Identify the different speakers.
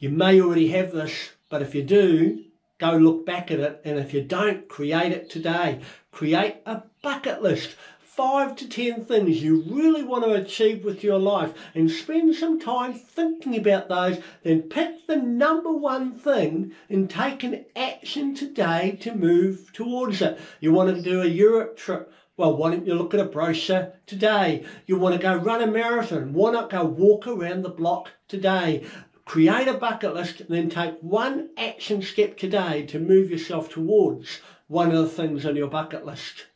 Speaker 1: You may already have this, but if you do, go look back at it. And if you don't, create it today. Create a bucket list. Five to ten things you really want to achieve with your life and spend some time thinking about those. Then pick the number one thing and take an action today to move towards it. You want to do a Europe trip. Well, why don't you look at a brochure today? You want to go run a marathon. Why not go walk around the block today? Create a bucket list and then take one action step today to move yourself towards one of the things on your bucket list.